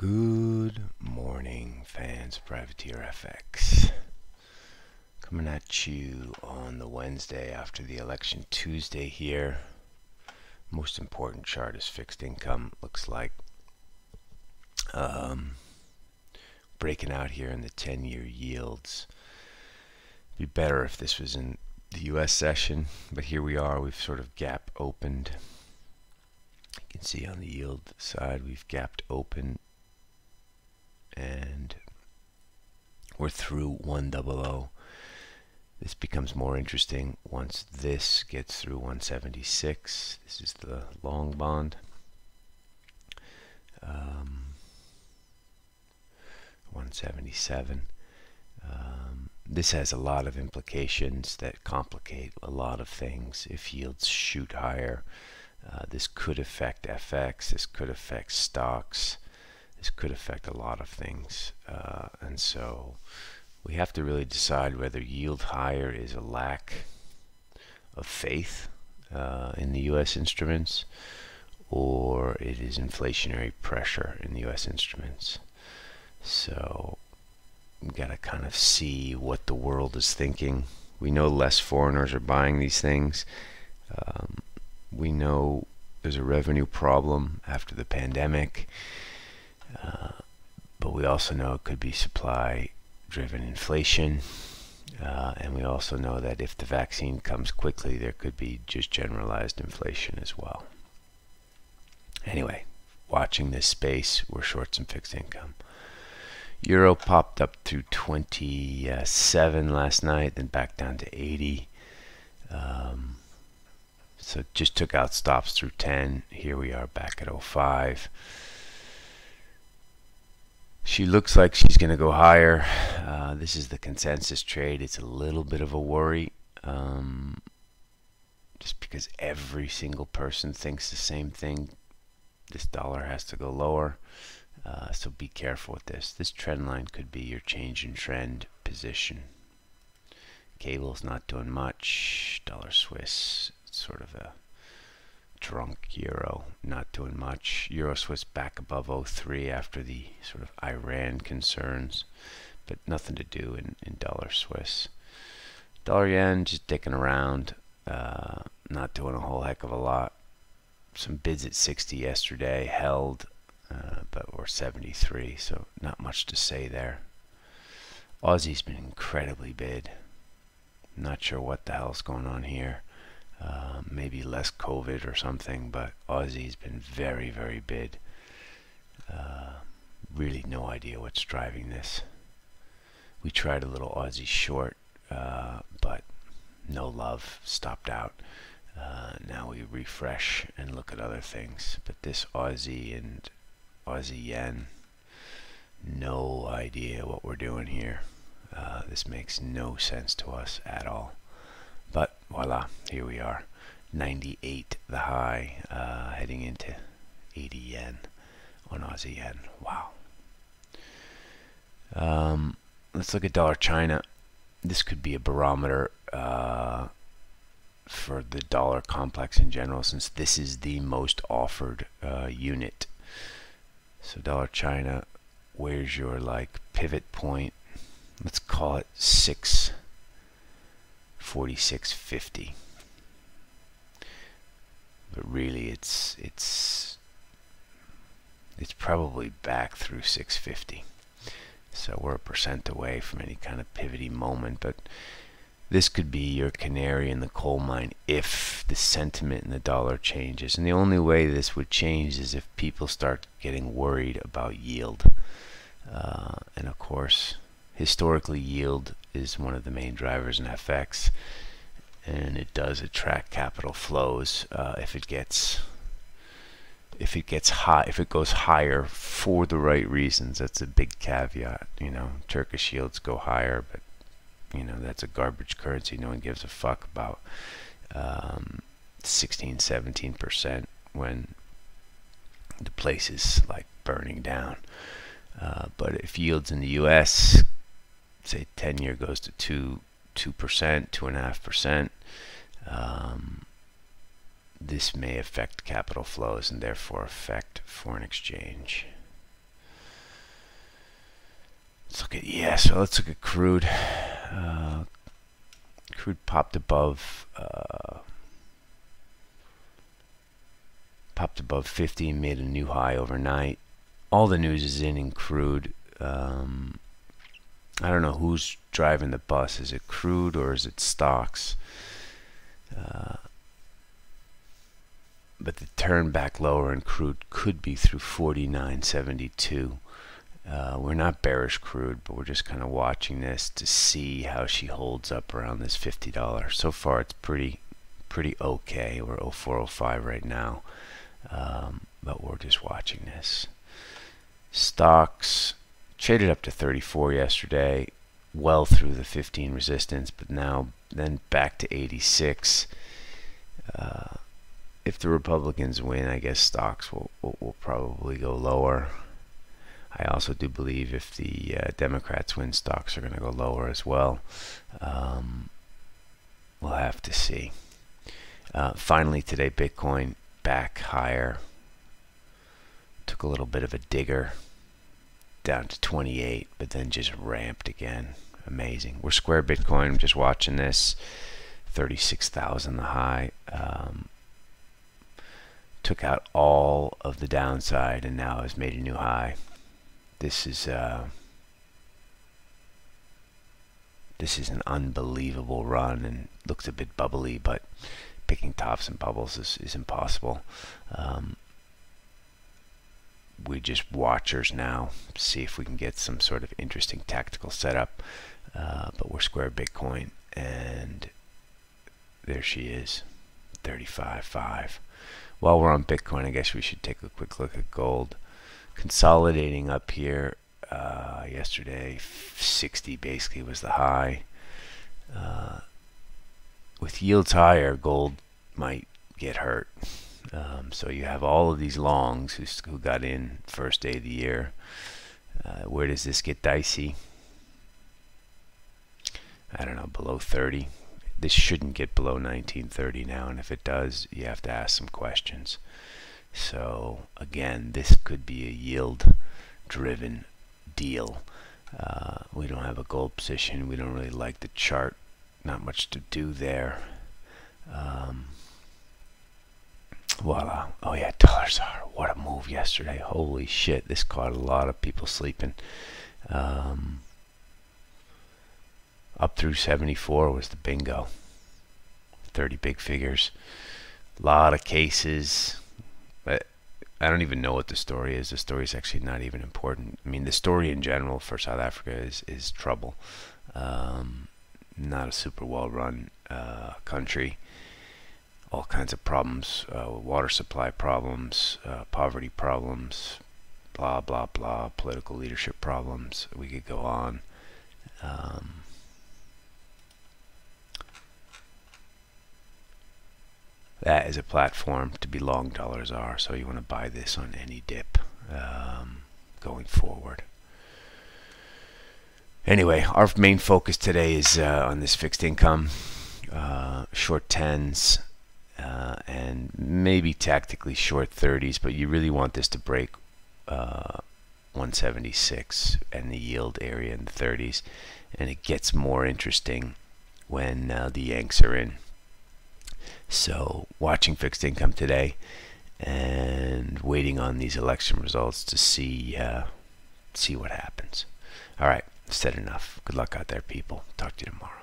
Good morning, fans of Privateer FX. Coming at you on the Wednesday after the election Tuesday here. Most important chart is fixed income. Looks like um, breaking out here in the 10 year yields. Be better if this was in the US session, but here we are. We've sort of gap opened. You can see on the yield side, we've gapped open and we're through 100. This becomes more interesting once this gets through 176. This is the long bond. Um, 177. Um, this has a lot of implications that complicate a lot of things. If yields shoot higher, uh, this could affect FX, this could affect stocks, this could affect a lot of things. Uh, and so we have to really decide whether yield higher is a lack of faith uh, in the U.S. instruments or it is inflationary pressure in the U.S. instruments. So we've got to kind of see what the world is thinking. We know less foreigners are buying these things. Um, we know there's a revenue problem after the pandemic. Uh, but we also know it could be supply driven inflation. Uh, and we also know that if the vaccine comes quickly, there could be just generalized inflation as well. Anyway, watching this space, we're short some fixed income. Euro popped up to 27 last night, then back down to 80. Um, so just took out stops through 10. Here we are back at 05. She looks like she's going to go higher. Uh, this is the consensus trade. It's a little bit of a worry. Um, just because every single person thinks the same thing. This dollar has to go lower. Uh, so be careful with this. This trend line could be your change in trend position. Cable's not doing much. Dollar Swiss, sort of a drunk euro, not doing much. Euro Swiss back above 03 after the sort of Iran concerns, but nothing to do in, in dollar Swiss. Dollar yen just dicking around, uh, not doing a whole heck of a lot. Some bids at 60 yesterday held, uh, but we're 73, so not much to say there. Aussie's been incredibly bid. Not sure what the hell's going on here. Uh, maybe less COVID or something, but Aussie's been very, very bid. Uh, really no idea what's driving this. We tried a little Aussie short, uh, but no love, stopped out. Uh, now we refresh and look at other things. But this Aussie and Aussie yen, no idea what we're doing here. Uh, this makes no sense to us at all. Voila, here we are. 98 the high, uh, heading into 80 yen on Aussie yen. Wow. Um, let's look at dollar China. This could be a barometer uh, for the dollar complex in general, since this is the most offered uh, unit. So dollar China, where's your like pivot point? Let's call it six 4650 but really it's it's it's probably back through 650 so we're a percent away from any kind of pivoty moment but this could be your canary in the coal mine if the sentiment in the dollar changes. And the only way this would change is if people start getting worried about yield. Uh, and of course historically yield is one of the main drivers in FX and it does attract capital flows uh, if it gets if it gets high if it goes higher for the right reasons. That's a big caveat you know. Turkish yields go higher but you know that's a garbage currency. No one gives a fuck about um, 16 17 percent when the place is like burning down. Uh, but if yields in the US say 10 year goes to 2 2 percent 2.5 percent um, this may affect capital flows and therefore affect foreign exchange Let's look at yeah. So let's look at crude. Uh, crude popped above uh, popped above 50, made a new high overnight. All the news is in in crude. Um, I don't know who's driving the bus. Is it crude or is it stocks? Uh, but the turn back lower in crude could be through 49.72. Uh, we're not bearish crude, but we're just kind of watching this to see how she holds up around this $50. So far, it's pretty pretty okay. We're 0405 right now, um, but we're just watching this. Stocks traded up to 34 yesterday, well through the 15 resistance, but now then back to 86. Uh, if the Republicans win, I guess stocks will, will, will, probably go lower. I also do believe if the uh, Democrats win, stocks are going to go lower as well. Um, we'll have to see. Uh, finally, today, Bitcoin back higher. Took a little bit of a digger down to 28, but then just ramped again. Amazing. We're square Bitcoin. I'm just watching this. 36,000 the high. Um, took out all of the downside and now has made a new high. This is uh, this is an unbelievable run and looks a bit bubbly, but picking tops and bubbles is, is impossible. Um, we're just watchers now, see if we can get some sort of interesting tactical setup. Uh, but we're square Bitcoin, and there she is, 35.5. While we're on Bitcoin, I guess we should take a quick look at gold. Consolidating up here uh, yesterday, 60 basically was the high. Uh, with yields higher, gold might get hurt. Um, so you have all of these longs who, who got in first day of the year. Uh, where does this get dicey? I don't know, below 30. This shouldn't get below 1930 now, and if it does, you have to ask some questions. So again, this could be a yield-driven deal. Uh, we don't have a gold position. We don't really like the chart. Not much to do there. Um, voila. Oh yeah, ZAR. What a move yesterday. Holy shit. This caught a lot of people sleeping. Um, up through 74 was the bingo. 30 big figures. A lot of cases. But I don't even know what the story is. The story is actually not even important. I mean, the story in general for South Africa is, is trouble. Um, not a super well run uh, country all kinds of problems, uh, water supply problems, uh, poverty problems, blah, blah, blah, political leadership problems. We could go on. Um, that is a platform to be long dollar ZAR, so you want to buy this on any dip um, going forward. Anyway, our main focus today is uh, on this fixed income, uh, short tens, uh, and maybe tactically short 30s, but you really want this to break uh, 176 and the yield area in the 30s, and it gets more interesting when uh, the Yanks are in. So watching fixed income today and waiting on these election results to see uh, see what happens. All right, said enough. Good luck out there, people. Talk to you tomorrow.